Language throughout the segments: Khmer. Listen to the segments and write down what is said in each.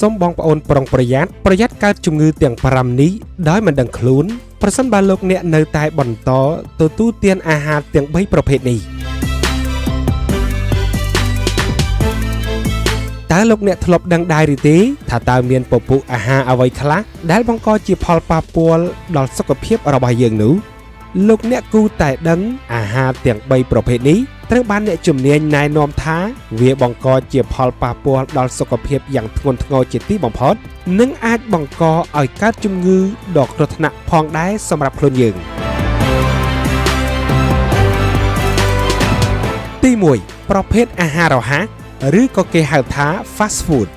សូមបងប្អូនប្រុងប្រយ័ត្នប្រយ័ត្នកើតជំងឺទាំង5នេះដោយមិនដឹងខ្លួនប្រសិនបើលោកអ្នកនៅតែបន្តទទួលទានអាហារទាំង3ប្រភេទនេះតើលោកអ្នកធ្លាប់ដឹងដែរឬទេថាតើមានពពុះអាហារអ្វីខ្លះដែលបង្កជាផលប៉ះពាល់ដល់សុខភាពរបស់យើងនោះលោកអ្នកគូតែដឹងអាហារទាំង3ប្រភេទនេះ ត្រូវបានអ្នកជំនាញណែនាំថាវាបង្កជាផលប៉ះពាល់ដល់សុខភាពយ៉ាងធ្ងន់ធ្ងរជាទីបំផុត និងអាចបង្កឲ្យកើតជំងឺដ៏គ្រោះថ្នាក់ផងដែរសម្រាប់ខ្លួនយើងទី1ប្រភេទអាហាររហ័សឬក៏គេហៅថា fast food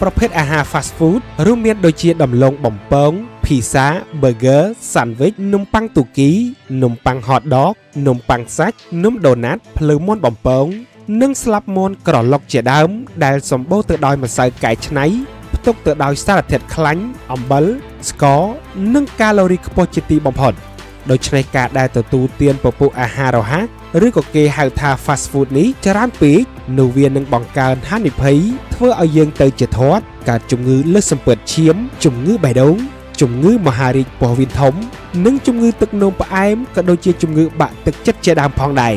ប្រភេទអាហារ fast food រួមមានដូចជាដំឡូងបំពង pizza burger sandwich នំប៉័ងទូគីនំប៉័ង hot dog នំប៉័ងសាច់នំដូណាត់ភ្លៅមាន់បំពង និងស្លាប់មាន់ក្រឡុកជាដើម ដែលសម្បូរទៅដោយម្សៅកែច្នៃផ្ទុកទៅដោយសារធាតុខ្លាញ់អំបិលស្ករនិងកាឡូរីខ្ពស់ជាទីបំផុតដូច្នេះការដែលទទួលទានពពុះអាហាររហ័សឬក៏គេហៅថា fast food នេះច្រើនពេកនោះវានឹងបង្កើនហានិភ័យធ្វើឲ្យយើងទៅជាធាត់កើតជំងឺលើសសម្ពាធឈាមជំងឺបេះដូង ជំងឺមហារីកពោះវៀនធំ និងជំងឺទឹកនោមផ្អែមក៏ដូចជាជំងឺបាក់ទឹកចិត្តជាដើមផងដែរ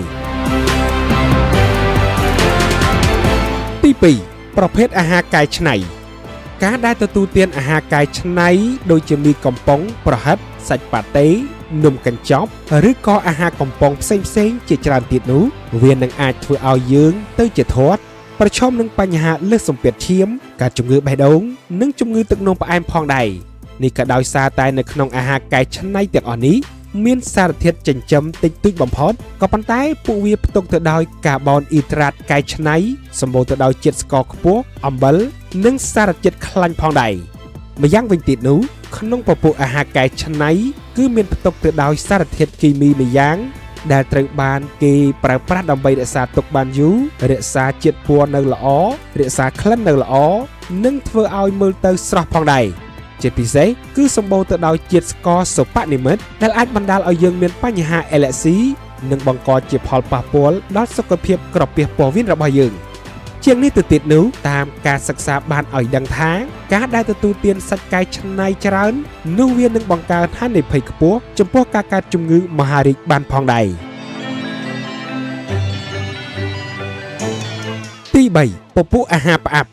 ទី2ប្រភេទអាហារកែច្នៃការដែលទទួលទានអាហារកែច្នៃដូចជាមីកំប៉ុង ប្រហិតសាច់ប៉ាតេនំកញ្ចប់ឬក៏អាហារកំប៉ុងផ្សេងផ្សេងជាច្រើនទៀតនោះវានឹងអាចធ្វើឲ្យយើងទៅជាធាត់ប្រឈមនឹងបញ្ហាលើសសម្ពាធឈាម ការជំងឺបេះដូង និងជំងឺទឹកនោមផ្អែមផងដែរ នេះក៏ដោយសារតែនៅក្នុងអាហារកែច្នៃទាំងអស់នេះមានសារធាតុចិញ្ចឹមតិចតួចបំផុតក៏ប៉ុន្តែពួកវាផ្ទុកទៅដោយកាបូនអ៊ីដ្រាតកែច្នៃសម្បូរទៅដោយជាតិស្ករខ្ពស់អំបិលនិងសារជាតិខ្លាញ់ផងដែរម្យ៉ាងវិញទៀតនោះក្នុងពពុះអាហារកែច្នៃគឺមានផ្ទុកទៅដោយសារធាតុគីមីម្យ៉ាងដែលត្រូវបានគេប្រើប្រាស់ដើម្បីរក្សាទុកបានយូររក្សាជាតិពណ៌នៅល្អរក្សាក្លិននៅល្អនិងធ្វើឲ្យមើលទៅស្រស់ផងដែរ ជាពិសេសគឺសម្បូរទៅដោយជាតិស្ករសូប៉ានីមិតដែលអាចបណ្ដាលឲ្យយើងមានបញ្ហាអេលែកស៊ីនិងបង្កជាផលប៉ះពាល់ដល់សុខភាពក្រពះពោះវៀនរបស់យើង។ជាងនេះទៅទៀតនោះតាមការសិក្សាបានឲ្យដឹងថាការដែលទទួលទានសាច់កាយឆ្នៃច្រើននោះវានឹងបង្កើនហានិភ័យខ្ពស់ចំពោះការកើតជំងឺមហារីកបានផងដែរទី3ពពុះអាហារផ្អាប់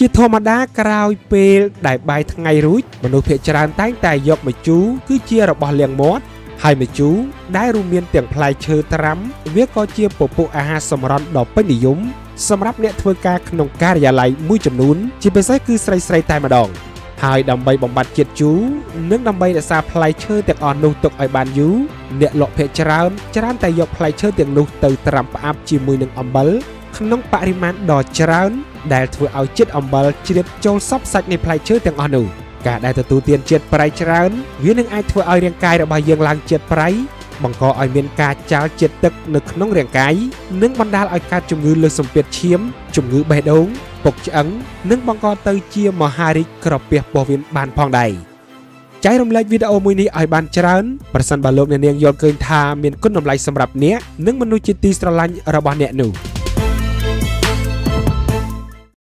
ជាធម្មតាក្រោយពេលដែលបាយថ្ងៃរួចមនុស្សភាគច្រើនតែងតែយកម្ជូរគឺជារបស់លាងមាត់ហើយម្ជូរដែលរួមមានទាំងផ្លែឈើត្រាំ វាក៏ជាពពុះអាហារសម្រន់ដ៏ពេញនិយមសម្រាប់អ្នកធ្វើការក្នុងការិយាល័យមួយចំនួន ជាពិសេសគឺស្រីស្រីតែម្ដងហើយដើម្បីបំបត្តិជាតិជូរនិងដើម្បីរក្សាផ្លែឈើទាំងអស់នោះទុកឲ្យបានយូរអ្នកលក់ភេកច្រើនច្រើនតែយកផ្លែឈើទាំងនោះទៅត្រាំផ្អាប់ជាមួយនឹងអំបិលក្នុងបរិមាណដ៏ច្រើន ដែលធ្វើឲ្យជាតិអំបិលជ្រាបចូលសពសាច់នៃផ្លែឈើទាំងអស់នោះការដែលទទួលទានជាតិប្រៃច្រើនវានឹងអាចធ្វើឲ្យរាងកាយរបស់យើងឡើងជាតិប្រៃបង្កឲ្យមានការចាលជាតិទឹកនៅក្នុងរាងកាយនិងបណ្ដាលឲ្យកើតជំងឺលើសសម្ពាធឈាមជំងឺបេះដូងពុកឆ្អឹងនិងបង្កទៅជាមហារីកក្រពះពោះវៀនបានផងដែរចែករំលែកវីដេអូមួយនេះឲ្យបានច្រើនប្រសិនបើលោកអ្នកនាងយល់ឃើញថាមានគុណតម្លៃសម្រាប់អ្នកនិងមនុស្សជាទីស្រឡាញ់របស់អ្នកនោះ។